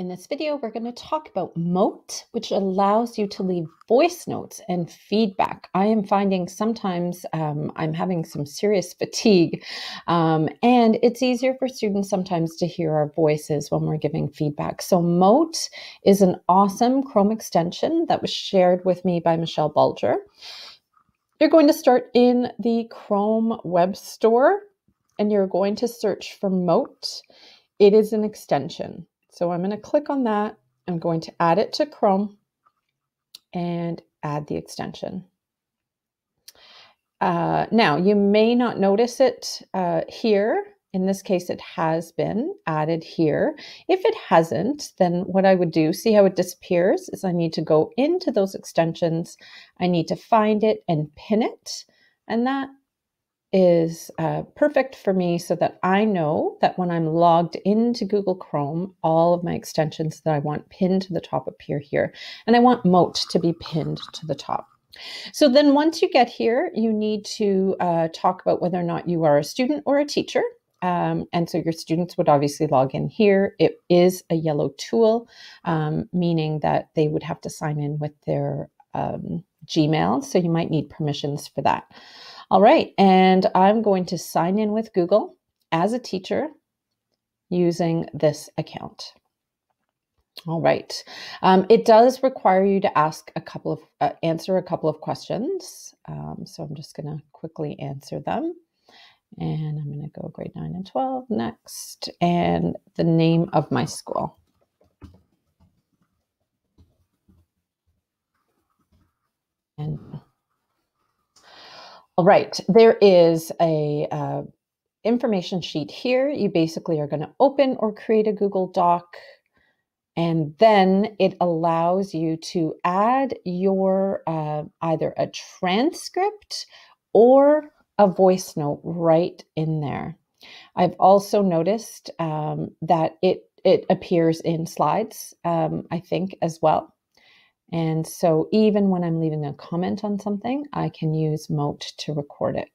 In this video, we're going to talk about Mote, which allows you to leave voice notes and feedback. I am finding sometimes um, I'm having some serious fatigue, um, and it's easier for students sometimes to hear our voices when we're giving feedback. So, Mote is an awesome Chrome extension that was shared with me by Michelle Bulger. You're going to start in the Chrome Web Store and you're going to search for Mote. It is an extension. So I'm going to click on that. I'm going to add it to Chrome and add the extension. Uh, now, you may not notice it uh, here. In this case, it has been added here. If it hasn't, then what I would do, see how it disappears, is I need to go into those extensions. I need to find it and pin it. And that is uh, perfect for me so that I know that when I'm logged into Google Chrome, all of my extensions that I want pinned to the top appear here. And I want Mote to be pinned to the top. So then once you get here, you need to uh, talk about whether or not you are a student or a teacher. Um, and so your students would obviously log in here. It is a yellow tool, um, meaning that they would have to sign in with their um, Gmail. So you might need permissions for that. All right, and I'm going to sign in with Google as a teacher using this account. All right. Um, it does require you to ask a couple of uh, answer a couple of questions. Um, so I'm just going to quickly answer them. And I'm going to go grade 9 and 12 next, and the name of my school. And all right, there is a uh, information sheet here. You basically are going to open or create a Google Doc, and then it allows you to add your uh, either a transcript or a voice note right in there. I've also noticed um, that it it appears in slides, um, I think, as well. And so even when I'm leaving a comment on something, I can use Mote to record it.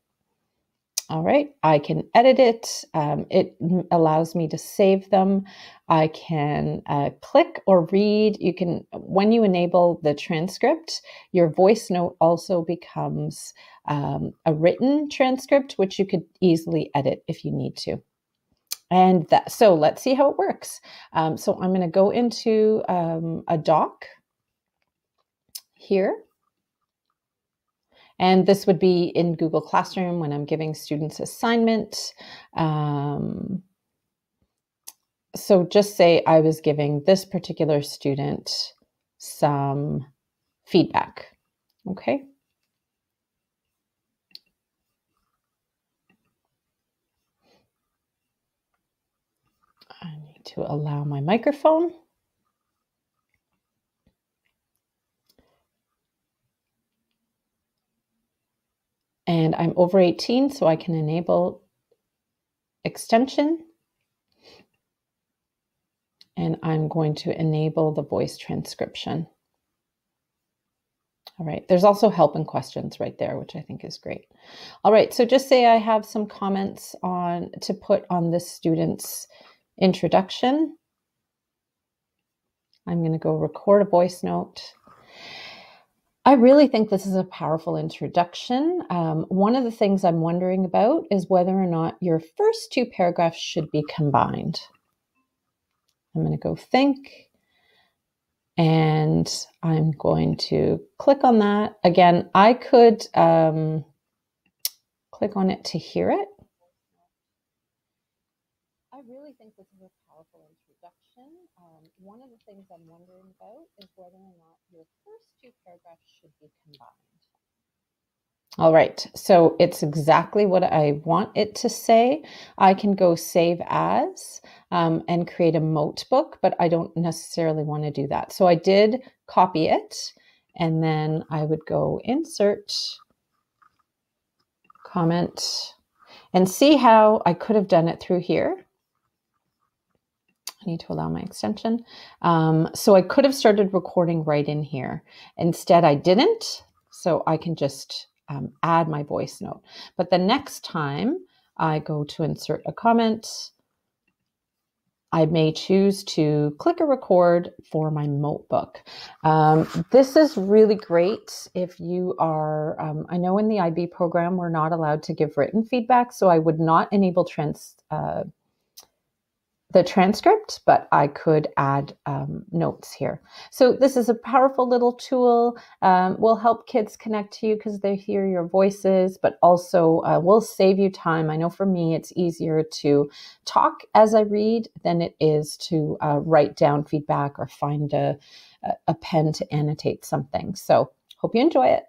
All right, I can edit it. Um, it allows me to save them. I can uh, click or read. You can, when you enable the transcript, your voice note also becomes um, a written transcript, which you could easily edit if you need to. And that, so let's see how it works. Um, so I'm going to go into um, a doc here. And this would be in Google Classroom when I'm giving students assignment. Um, so just say I was giving this particular student some feedback. Okay. I need to allow my microphone. And I'm over 18, so I can enable extension. And I'm going to enable the voice transcription. All right, there's also help and questions right there, which I think is great. All right, so just say I have some comments on to put on this student's introduction. I'm going to go record a voice note. I really think this is a powerful introduction. Um, one of the things I'm wondering about is whether or not your first two paragraphs should be combined. I'm going to go think and I'm going to click on that. Again, I could um, click on it to hear it. Really think this is a powerful introduction. Um, one of the things I'm wondering about is whether or not your first two paragraphs should be combined. All right, so it's exactly what I want it to say. I can go save as um, and create a mote book, but I don't necessarily want to do that. So I did copy it and then I would go insert, comment, and see how I could have done it through here. I need to allow my extension. Um, so I could have started recording right in here. Instead, I didn't. So I can just um, add my voice note. But the next time I go to insert a comment, I may choose to click a record for my Motebook. Um, this is really great if you are, um, I know in the IB program, we're not allowed to give written feedback, so I would not enable trans, uh, the transcript, but I could add um, notes here. So this is a powerful little tool. Um, will help kids connect to you because they hear your voices, but also uh, will save you time. I know for me, it's easier to talk as I read than it is to uh, write down feedback or find a, a pen to annotate something. So hope you enjoy it.